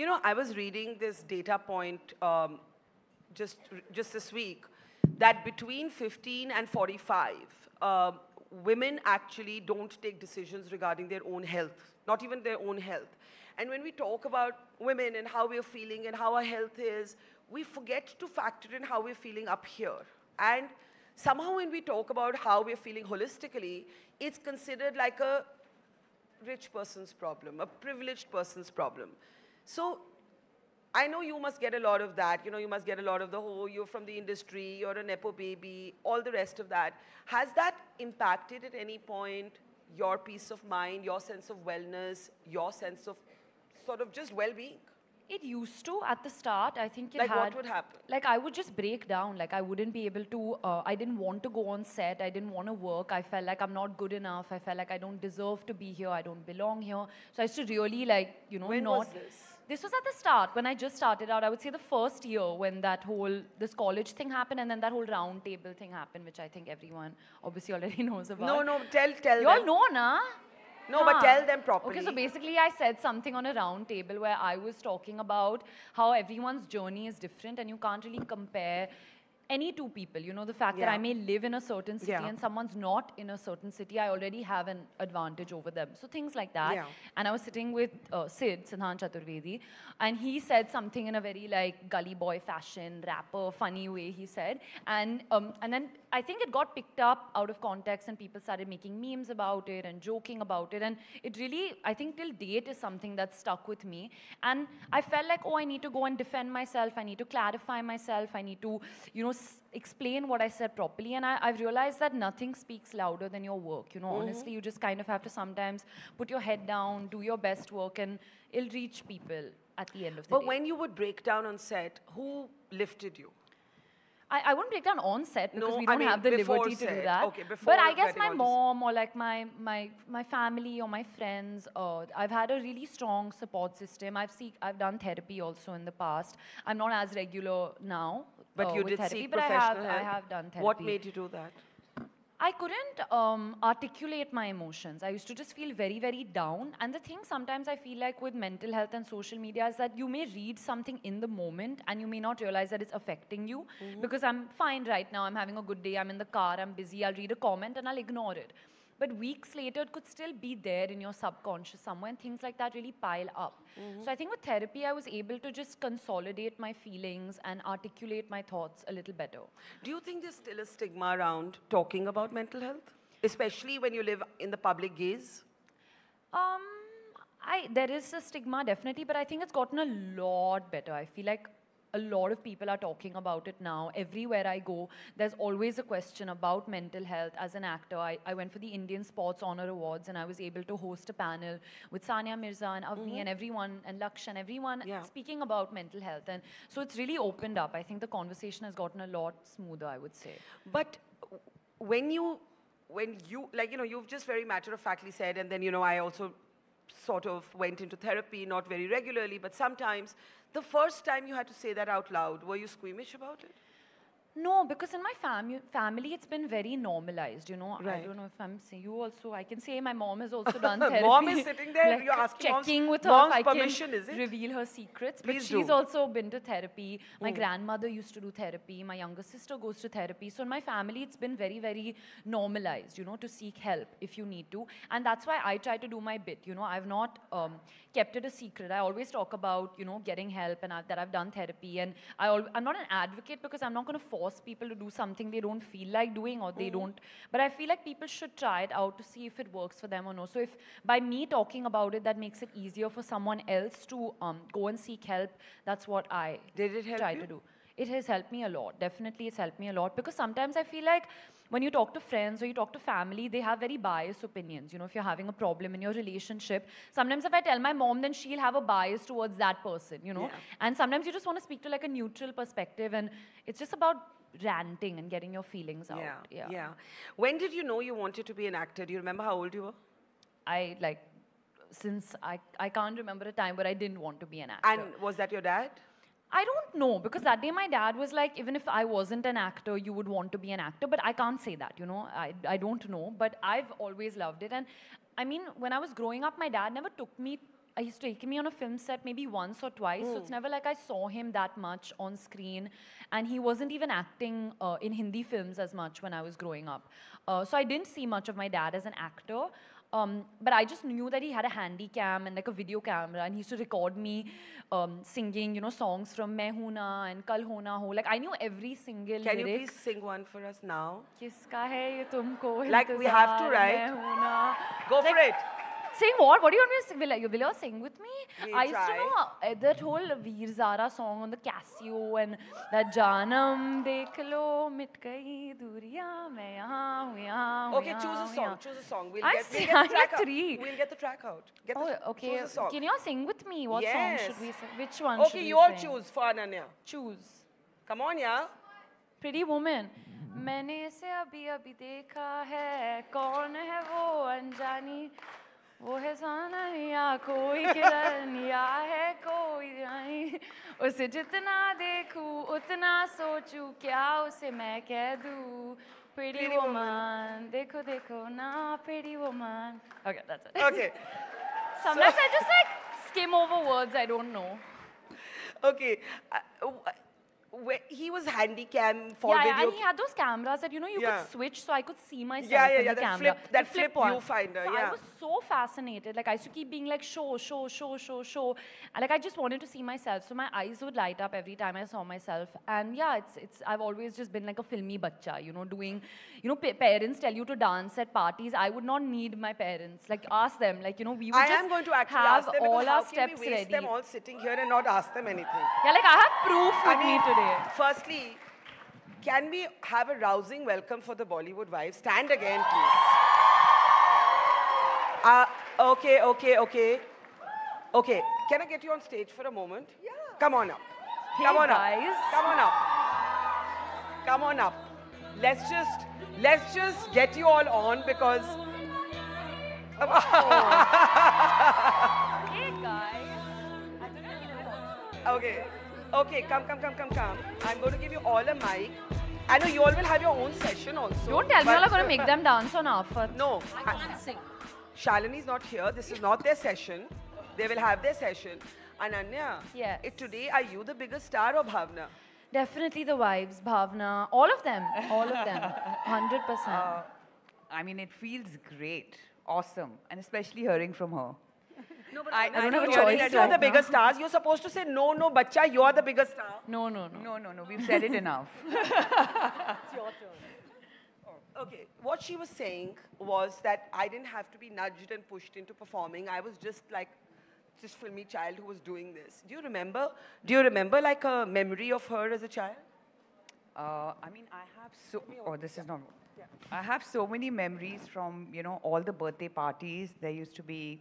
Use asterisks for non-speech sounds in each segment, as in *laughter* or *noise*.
You know, I was reading this data point um, just, just this week that between 15 and 45, uh, women actually don't take decisions regarding their own health, not even their own health. And when we talk about women and how we're feeling and how our health is, we forget to factor in how we're feeling up here. And somehow when we talk about how we're feeling holistically, it's considered like a rich person's problem, a privileged person's problem. So I know you must get a lot of that. You know, you must get a lot of the whole, you're from the industry, you're a Nepo baby, all the rest of that. Has that impacted at any point your peace of mind, your sense of wellness, your sense of sort of just well-being? It used to at the start. I think it like had. what would happen? Like I would just break down. Like I wouldn't be able to. Uh, I didn't want to go on set. I didn't want to work. I felt like I'm not good enough. I felt like I don't deserve to be here. I don't belong here. So I used to really like you know when not. was this? This was at the start when I just started out. I would say the first year when that whole this college thing happened and then that whole round table thing happened, which I think everyone obviously already *laughs* knows about. No, no, tell, tell You all know, na? No, but tell them properly. Okay, so basically, I said something on a round table where I was talking about how everyone's journey is different and you can't really compare any two people. You know, the fact that I may live in a certain city Yeah. and someone's not in a certain city, I already have an advantage over them. So things like that. Yeah. And I was sitting with uh, Sid, Siddhant Chaturvedi, and he said something in a very like gully boy fashion, rapper, funny way, he said. And, um, and then I think it got picked up out of context and people started making memes about it and joking about it. And it really, I think till date is something that's stuck with me. And I felt like, oh, I need to go and defend myself. I need to clarify myself. I need to, you know, explain what I said properly. And I, I've realized that nothing speaks louder than your work. You know, honestly, you just kind of have to sometimes put your head down, do your best work, and it'll reach people at the end of the But day. But when you would break down on set, who lifted you? I, I wouldn't break down on set because No, we don't mean have the liberty to do that. Okay, before but I guess my on to s- mom or like my my my family or my friends, uh, I've had a really strong support system. I've seek, I've done therapy also in the past. I'm not as regular now. But uh, you did therapy, seek but I have help. I have done therapy. What made you do that? I couldn't um, articulate my emotions. I used to just feel very, very down. And the thing sometimes I feel like with mental health and social media is that you may read something in the moment and you may not realize that it's affecting you. Because I'm fine right now, I'm having a good day, I'm in the car, I'm busy, I'll read a comment and I'll ignore it. But weeks later, it could still be there in your subconscious somewhere, and things like that really pile up. So I think with therapy, I was able to just consolidate my feelings and articulate my thoughts a little better. Do you think there's still a stigma around talking about mental health? Especially when you live in the public gaze? Um, I there is a stigma definitely, but I think it's gotten a lot better. I feel like a lot of people are talking about it now. Everywhere I go, there's always a question about mental health. As an actor, I, I went for the Indian Sports Honor Awards and I was able to host a panel with Sania Mirza and Avni mm-hmm. and everyone and Laksh and everyone Yeah. speaking about mental health. And so it's really opened up. I think the conversation has gotten a lot smoother, I would say. But when you, when you, like, you know, you've just very matter of factly said, and then, you know, I also sort of went into therapy, not very regularly, but sometimes. The first time you had to say that out loud, were you squeamish about it? No, because in my fami- family, it's been very normalized. You know, I don't know if I'm saying you also. I can say my mom has also done *laughs* therapy. Mom is sitting there, like, you're asking mom's- checking with her mom's if I permission, can is it? reveal her secrets. Please but she's do. also been to therapy. My grandmother used to do therapy. My younger sister goes to therapy. So in my family, it's been very, very normalized. You know, to seek help if you need to, and that's why I try to do my bit. You know, I've not um, kept it a secret. I always talk about you know getting help and i that I've done therapy, and I al- I'm not an advocate because I'm not going to force people to do something they don't feel like doing or they don't. But I feel like people should try it out to see if it works for them or no. So if by me talking about it, that makes it easier for someone else to um, go and seek help, that's what I Did it help try you? to do. It has helped me a lot. Definitely, it's helped me a lot because sometimes I feel like when you talk to friends or you talk to family, they have very biased opinions. You know, if you're having a problem in your relationship, sometimes if I tell my mom, then she'll have a bias towards that person, you know. Yeah. And sometimes you just want to speak to like a neutral perspective, and it's just about ranting and getting your feelings out. Yeah, yeah. When did you know you wanted to be an actor? Do you remember how old you were? I like since I I can't remember a time where I didn't want to be an actor. And was that your dad? I don't know because that day my dad was like, even if I wasn't an actor, you would want to be an actor. But I can't say that, you know. I, I don't know. But I've always loved it. And I mean, when I was growing up, my dad never took me uh, he's taken me on a film set maybe once or twice. So it's never like I saw him that much on screen. And he wasn't even acting uh, in Hindi films as much when I was growing up. Uh, so I didn't see much of my dad as an actor. Um, but I just knew that he had a handy cam and like a video camera, and he used to record me um, singing, you know, songs from Main Hoon Na and Kal Ho Naa Ho. Like I knew every single. Can lyric. you please sing one for us now? Kiska hai ye tumko Like we have to, right? Go like, for it. Sing what? What do you want me to sing? Will, you, will you sing with me? We'll I used try. to know uh, that whole Veer Zara song on the Casio and that Janam dekh lo mit gayi duriyan मैं यहाँ हूँ यहाँ हूँ Okay, choose यहाँ a हूँ, song. यहाँ। Choose a song. We'll I get, we'll see, get the I'm track at out. three. We'll get the track out. Get the, Oh, okay. Choose a song. Can you all sing with me? What song should we Yes. sing? Which one Okay, should we you all sing? choose for Ananya. Choose. Come on, yeah. Pretty woman. मैंने इसे अभी अभी देखा है कौन है वो अनजानी वो है साना या कोई किरण या है कोई जानी उसे जितना देखूं उतना सोचूं क्या उसे मैं कह दूं pretty Pretty woman देखो देखो ना pretty woman okay that's it Okay. *laughs* sometimes I just like skim over words I don't know Okay. Uh, w- wh- he was handycam for yeah, yeah, video. and he had those cameras that you know you Yeah. could switch, so I could see myself Yeah, yeah, in yeah, the that camera. flip- that The flip one. viewfinder, So yeah. I was so fascinated. Like I used to keep being like show, show, show, show, show, and like I just wanted to see myself. So my eyes would light up every time I saw myself. And yeah, it's it's. I've always just been like a filmy bacha, you know, doing, you know, pa- parents tell you to dance at parties. I would not need my parents. Like ask them. Like you know, we would I just am going to actually have ask them all our steps ready. them all sitting here and not ask them anything? Yeah, like I have proof with I me today. Firstly, can we have a rousing welcome for the Bollywood wives? Stand again, please. Uh, okay, okay, okay. Okay, can I get you on stage for a moment? Yeah. Come on up. Hey, Come on guys. up. Come on up. Come on up. Let's just let's just get you all on because *laughs* Hey guys. I. Okay. Okay, come, come, come, come, come. I'm going to give you all a mic. I know you all will have your own session also. Don't tell me all but- I'm gonna make them dance on Afat. No. I can't sing. Shalini's not here. This is not their session. They will have their session. Ananya, Yes. eh, today are you the biggest star or Bhavna? Definitely the wives, Bhavna, all of them, all of them, *laughs* hundred percent. Uh, I mean, it feels great, awesome, and especially hearing from her. *laughs* No, but I- I don't have a you're choice You're the right biggest stars. You're supposed to say, no, no, bacha, you're the biggest star. No, no, no. No, no, no, we've said it enough. *laughs* Okay, what she was saying was that I didn't have to be nudged and pushed into performing. I was just like, just filmy child who was doing this. Do you remember? Do you remember like a memory of her as a child? Uh, I mean, I have so. Oh, this is not. I have so many memories from you know all the birthday parties. There used to be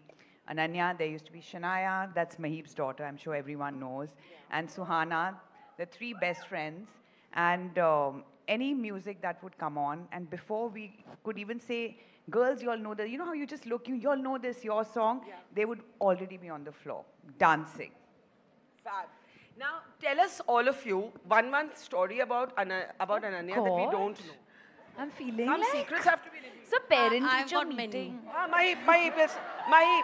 Ananya. There used to be Shanaya. That's Maheep's daughter. I'm sure everyone knows. And Suhana, the three best friends. And um, any music that would come on. And before we could even say, girls, you all know that. You know how you just look. You, you all know this your song. They would already be on the floor dancing. Fab. Now, tell us all of you one month story about Ana- about Ananya that we don't know. I'm feeling Some like secrets have to be revealed. it's a parent I've teacher got many. meeting. Ah, my my my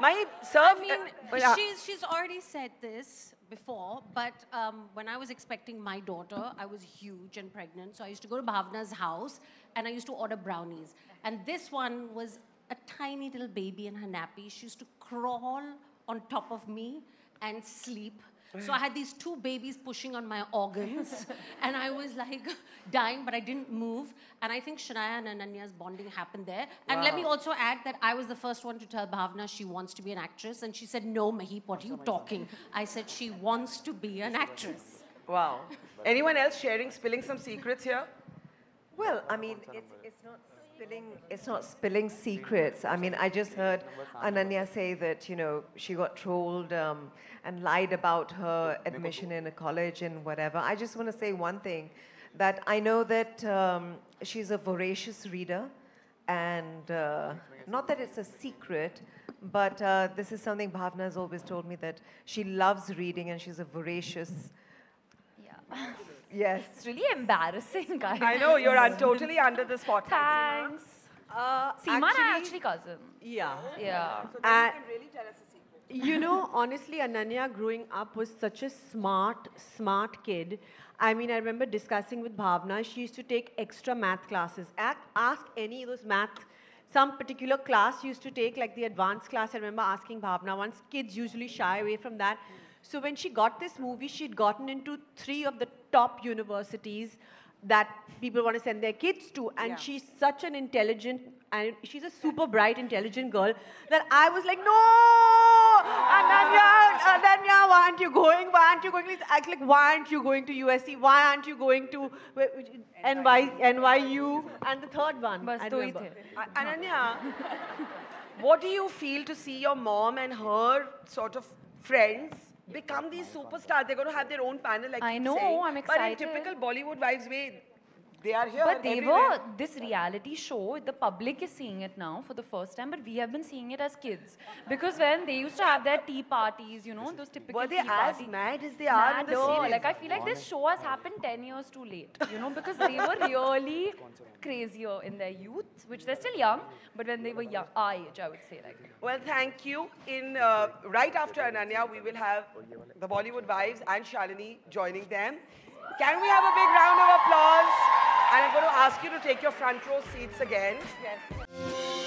my serve. I mean, uh, yeah. she's, she's already said this before, but um, when I was expecting my daughter, I was huge and pregnant. So I used to go to Bhavna's house and I used to order brownies. And this one was a tiny little baby in her nappy. She used to crawl on top of me and sleep. So I had these two babies pushing on my organs, *laughs* and I was like *laughs* dying, but I didn't move. And I think Shanaya and Ananya's bonding happened there. And let me also add that I was the first one to tell Bhavna she wants to be an actress, and she said, "No, Maheep, what are you talking?" I said she wants to be an actress. Wow. Anyone else sharing, spilling some secrets here? Well, I mean, it's, it's not spilling. It's not spilling secrets. I mean, I just heard Ananya say that you know she got trolled um, and lied about her admission in a college and whatever. I just want to say one thing, that I know that um, she's a voracious reader, and uh, not that it's a secret. But uh, this is something Bhavna has always told me that she loves reading and she's a voracious. Yeah. *laughs* Yes. It's really embarrassing, *laughs* guys. I know you're un- totally under the spotlight. Thanks. Uh, Seema and I actually cousin. yeah. Yeah. So Uh, you can really tell us a secret. You know, *laughs* honestly, Ananya growing up was such a smart, smart kid. I mean, I remember discussing with Bhavna, she used to take extra math classes. Ask, ask any of those math, some particular class used to take, like the advanced class. I remember asking Bhavna once, kids usually shy away from that. So when she got this movie, she'd gotten into three of the top universities that people want to send their kids to. And yeah. she's such an intelligent, and she's a super bright, intelligent girl that I was like, no, Ananya, Ananya, why aren't you going? Why aren't you going? Please act like, why aren't you going to USC? Why aren't you going to NY, NYU? And the third one. Bas I. Ananya, *laughs* what do you feel to see your mom and her sort of friends become these superstars? They're going to have their own panel, like I know, saying. I'm excited. But in typical Bollywood wives way, they are here. But they everywhere. were this reality show. The public is seeing it now for the first time, but we have been seeing it as kids because when they used to have their tea parties, you know, those typical Were they tea as party- mad as they are in the series? Like I feel like this show has happened ten years too late, you know, because they were really crazier in their youth, which they're still young, but when they were young, our age, I would say, like. Well, thank you. In uh, right after Ananya, we will have the Bollywood wives and Shalini joining them. Can we have a big round of applause? And I'm going to ask you to take your front row seats again. Yes.